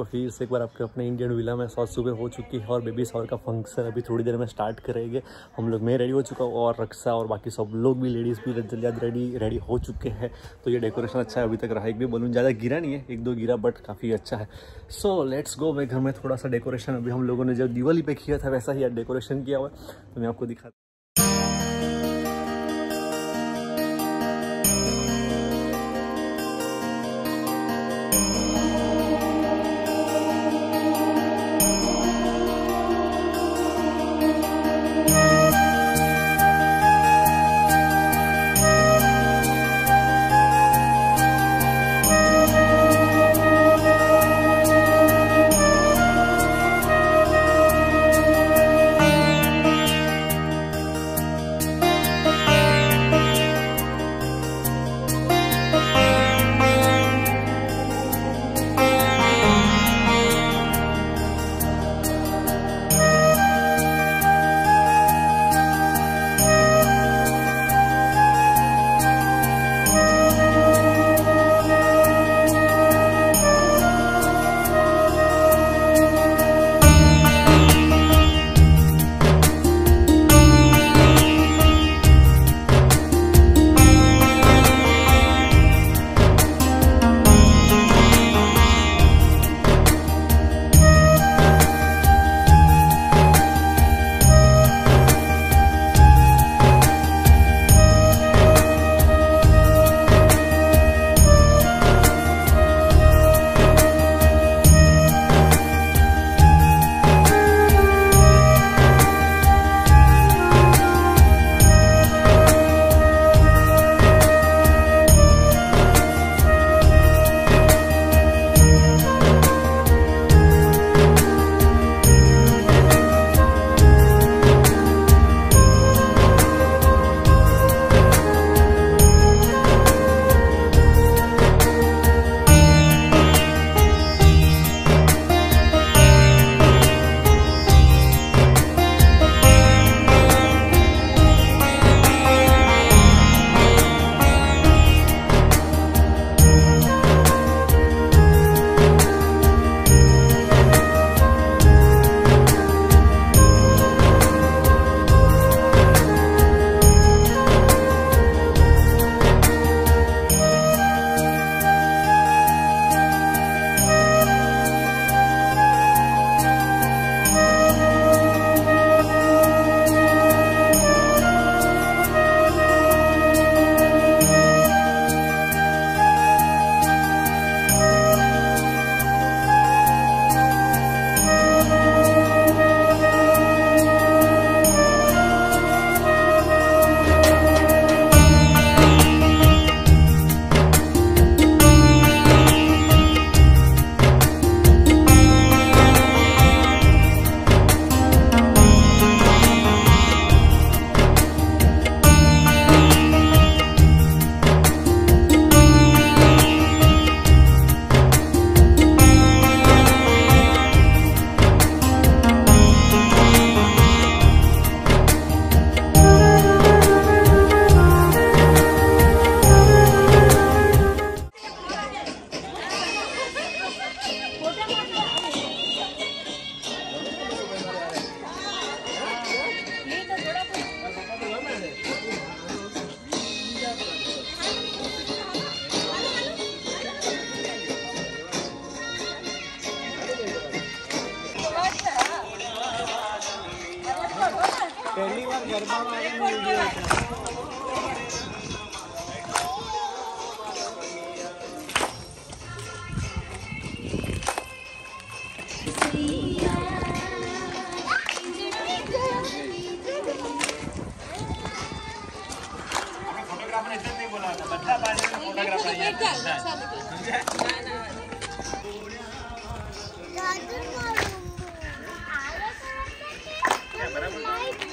चुका फिर से एक बार आपके अपने इंडियन विला में सौ सुबह हो चुकी है और बेबी शॉवर का फ़ंक्शन अभी थोड़ी देर में स्टार्ट करेंगे। हम लोग मैं रेडी हो चुका हूँ और रक्षा और बाकी सब लोग भी लेडीज़ भी जल्दी रेडी रेडी हो चुके हैं। तो ये डेकोरेशन अच्छा है, अभी तक रहा एक भी बलून ज़्यादा गिरा नहीं है, एक दो गिरा बट काफ़ी अच्छा है। सो लेट्स गो मैं घर में थोड़ा सा डेकोरेशन अभी हम लोगों ने जब दिवाली पे किया था, वैसा ही डेकोरेशन किया हुआ तो मैं आपको दिखा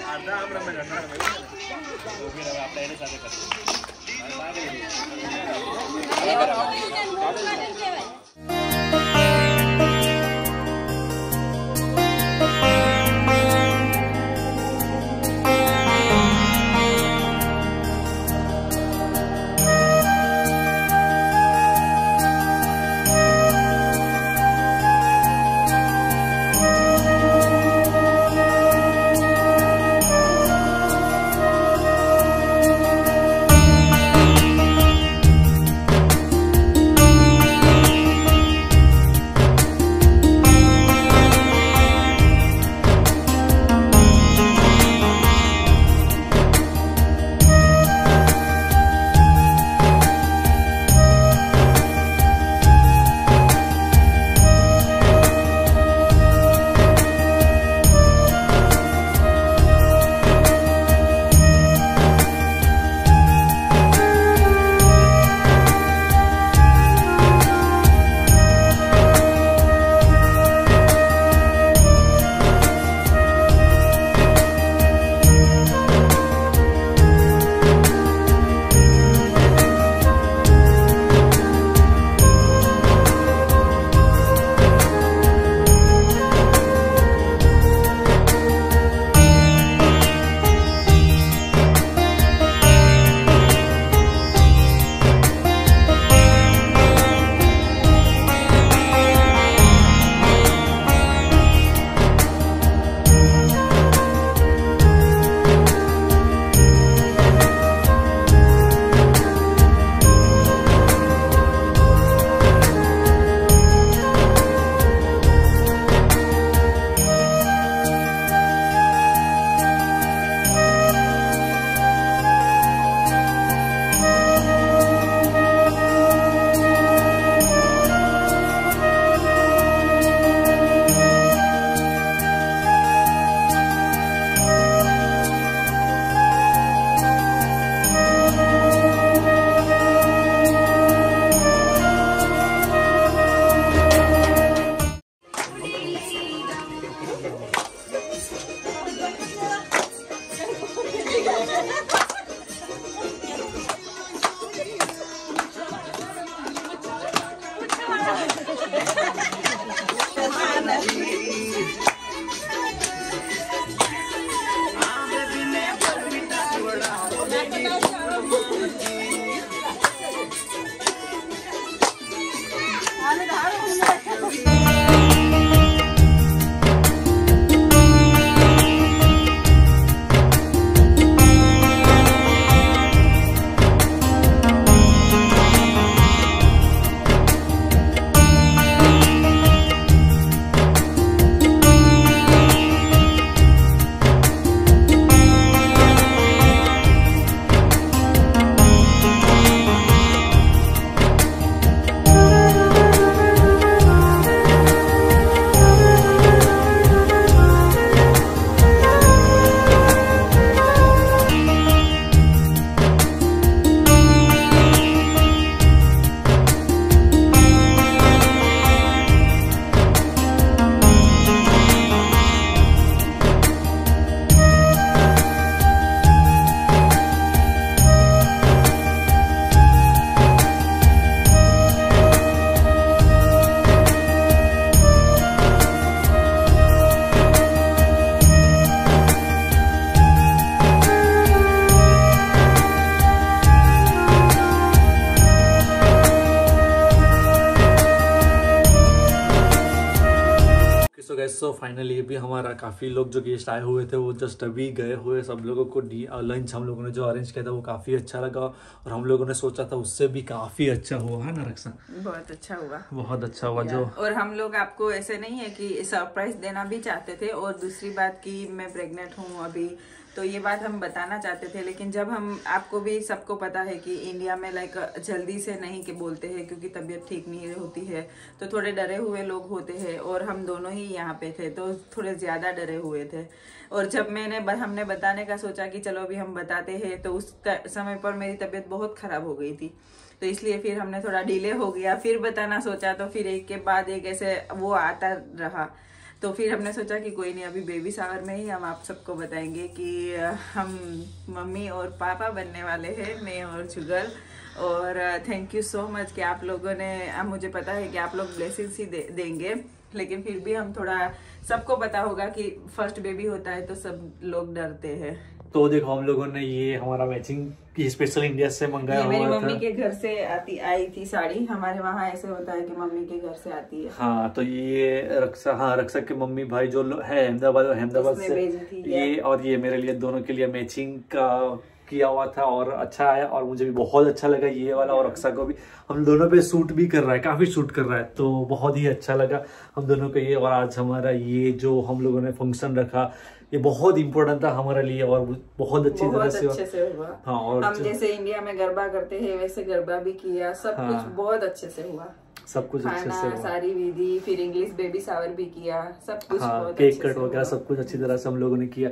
आप आप सो फाइनली अभी हमारा काफ़ी लोग जो गेस्ट आए हुए थे वो जस्ट अभी गए हुए सब लोगों को डी लंच हम लोगों ने जो अरेंज किया था वो काफ़ी अच्छा लगा और हम लोगों ने सोचा था उससे भी काफ़ी अच्छा हुआ है ना रक्षा? बहुत अच्छा हुआ। बहुत अच्छा हुआ जो और हम लोग आपको ऐसे नहीं है कि सरप्राइज़ देना भी चाहते थे और दूसरी बात की मैं प्रेग्नेंट हूँ अभी तो ये बात हम बताना चाहते थे लेकिन जब हम आपको भी सबको पता है कि इंडिया में लाइक जल्दी से नहीं के बोलते हैं क्योंकि तबीयत ठीक नहीं होती है तो थोड़े डरे हुए लोग होते हैं और हम दोनों ही यहाँ पे थे तो थोड़े ज़्यादा डरे हुए थे। और जब मैंने हमने बताने का सोचा कि चलो अभी हम बताते हैं तो उस समय पर मेरी तबीयत बहुत ख़राब हो गई थी। तो इसलिए फिर हमने थोड़ा डिले हो गया। फिर बताना सोचा तो फिर एक के बाद एक ऐसे वो आता रहा। तो फिर हमने सोचा कि कोई नहीं अभी बेबी सावर में ही हम आप सबको बताएँगे कि हम मम्मी और पापा बनने वाले हैं मैं और जुगल और थैंक यू सो मच कि आप लोगों ने अब मुझे पता है कि आप लोग ब्लेसिंग्स ही दे, देंगे। लेकिन फिर भी हम थोड़ा सबको पता होगा कि फ़र्स्ट बेबी होता है तो सब लोग डरते हैं। तो देखो हम लोगों ने ये हमारा मैचिंग स्पेशल इंडिया से मंगाया ये मेरी मम्मी के घर से आती आई थी साड़ी। हमारे वहाँ ऐसे होता है कि मम्मी के घर से आती है। हाँ तो ये रक्षा हाँ रक्षा के मम्मी भाई जो है अहमदाबाद अहमदाबाद से ये और ये मेरे लिए दोनों के लिए मैचिंग का किया हुआ था और अच्छा आया और मुझे भी बहुत अच्छा लगा ये वाला और अक्सा को भी। हम दोनों पे सूट भी कर रहा है काफ़ी सूट कर रहा है तो बहुत ही अच्छा लगा हम दोनों को ये। और आज हमारा ये जो हम लोगों ने फ़ंक्शन रखा ये बहुत इम्पोर्टेंट था हमारे लिए और बहुत अच्छी तरह से अच्छे से हुआ। हाँ और हम जैसे इंडिया में गरबा करते हैं वैसे गरबा भी किया सब हाँ, कुछ बहुत अच्छे से हुआ। सब कुछ अच्छे से हुआ। सारी विधि फिर इंग्लिश बेबी सावर भी किया सब कुछ हाँ, केक कट वगैरह सब कुछ अच्छी तरह से हम लोगों ने किया।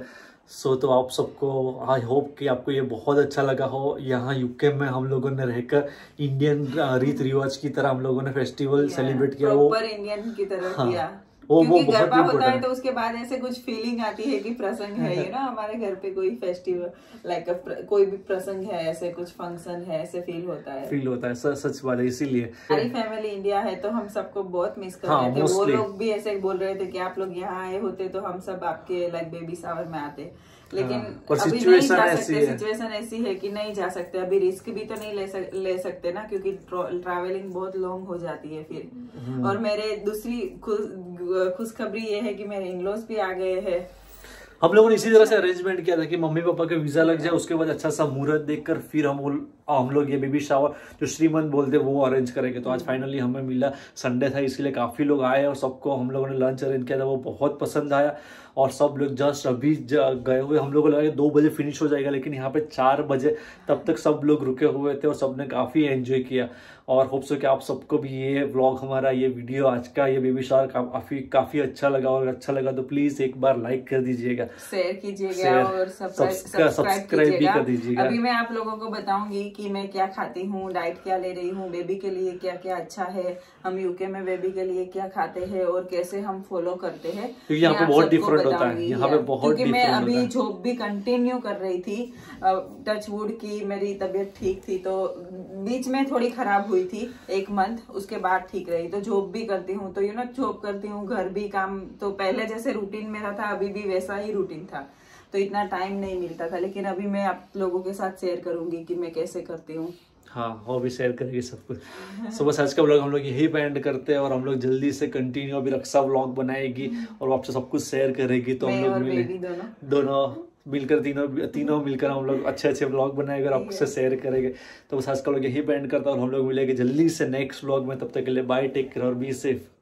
सो so, तो आप सबको आई होप कि आपको ये बहुत अच्छा लगा हो। यहाँ यूके में हम लोगों ने रहकर इंडियन रीत रिवाज की तरह हम लोगों ने फेस्टिवल सेलिब्रेट किया। वो इंडियन की तरह हाँ, किया। वो वो गरबा होता है तो उसके बाद ऐसे कुछ फीलिंग आती है कि प्रसंग है यू ना हमारे घर पे कोई फेस्टिवल लाइक कोई भी प्रसंग है ऐसे कुछ फ़ंक्शन है ऐसे फील होता है। फील होता है सच बात है इसीलिए। हमारी फैमिली इंडिया है तो हम सबको बहुत मिस कर हाँ, रहे थे। वो लोग भी ऐसे बोल रहे थे कि आप लोग यहाँ आए होते तो हम सब आपके लाइक बेबी सावर में आते। लेकिन हाँ, अभी नहीं जा सकते सिचुएशन ऐसी है कि नहीं जा सकते। अभी रिस्क भी तो नहीं ले, सक, ले सकते ना क्योंकि ट्रैवलिंग बहुत लॉन्ग हो जाती है फिर। हम्म। और मेरे दूसरी खुशखबरी ये है कि मेरे इनलॉस भी आ गए हैं। हम लोगों ने इसी तरह से अरेंजमेंट किया था कि मम्मी पापा के वीज़ा लग जाए उसके बाद अच्छा सा मुहूर्त देखकर फिर हम हम लोग ये बेबी शावर जो श्रीमंत बोलते वो अरेंज करेंगे। तो आज फाइनली हमें मिला संडे था इसलिए काफ़ी लोग आए और सबको हम लोगों ने लंच अरेंज किया था वो बहुत पसंद आया। और सब लोग जस्ट अभी गए हुए हम लोग को लगा दो बजे फिनिश हो जाएगा लेकिन यहाँ पे चार बजे तब तक सब लोग रुके हुए थे और सबने काफ़ी एंजॉय किया। और होप सो कि आप सबको भी ये व्लॉग हमारा ये वीडियो आज का ये बेबी शार काफ़ी काफ़ी अच्छा लगा। और अच्छा लगा तो प्लीज़ एक बार लाइक कर दीजिएगा। शेयर कीजिएगा और सब्सक्राइब भी कर दीजिएगा। अभी मैं आप लोगों को बताऊँगी कि मैं क्या खाती हूँ डाइट क्या ले रही हूँ बेबी के लिए क्या क्या अच्छा है हम यूके में बेबी के लिए क्या खाते हैं और कैसे हम फॉलो करते हैं क्योंकि यहाँ पे बहुत डिफरेंट होता है। यहाँ पे बहुत क्योंकि मैं अभी जॉब भी कंटिन्यू कर रही थी टच वुड की मेरी तबीयत ठीक थी तो बीच में थोड़ी खराब हुई थी एक मंथ उसके बाद ठीक रही। तो जॉब भी करती हूँ तो यू नो जॉब करती हूँ घर भी काम तो पहले जैसे रूटीन मेरा था अभी भी वैसा ही रूटीन था। तो इतना टाइम नहीं मिलता था लेकिन अभी मैं आप लोगों के साथ शेयर करूँगी कि मैं कैसे करती हूँ। हाँ भी शेयर करेगी सब कुछ। सो बस आज का ब्लॉग हम लोग यही पे एंड करते हैं और हम लोग जल्दी से कंटिन्यू अभी रक्षा ब्लॉग बनाएगी और आपसे सब कुछ शेयर करेगी तो हम लोग मिले दोनों। मिलकर तीनों तीनों मिलकर हम लोग अच्छे अच्छे ब्लॉग बनाएँगे और आपसे शेयर करेंगे। तो बस आज का लोग यही पे एंड करता है और हम लोग मिलेंगे जल्दी से नेक्स्ट ब्लॉग में। तब तक के लिए बाय टेक केयर और बी सेफ़